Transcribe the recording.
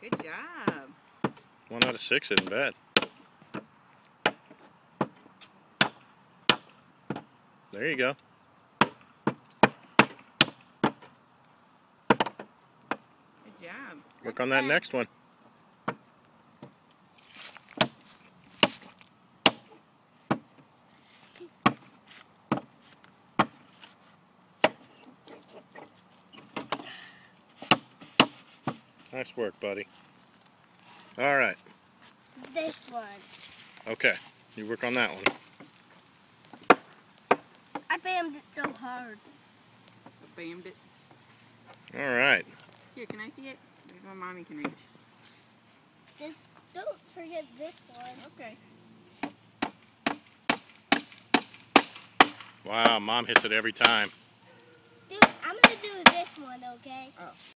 Good job. One out of six isn't bad. There you go. Good job. Work on that next one. Nice work, buddy. All right. This one. Okay. You work on that one. I bammed it so hard. Bammed it. All right. Here, can I see it? There's one mommy can reach. This, don't forget this one. Okay. Wow, mom hits it every time. Dude, I'm gonna do this one, okay? Oh.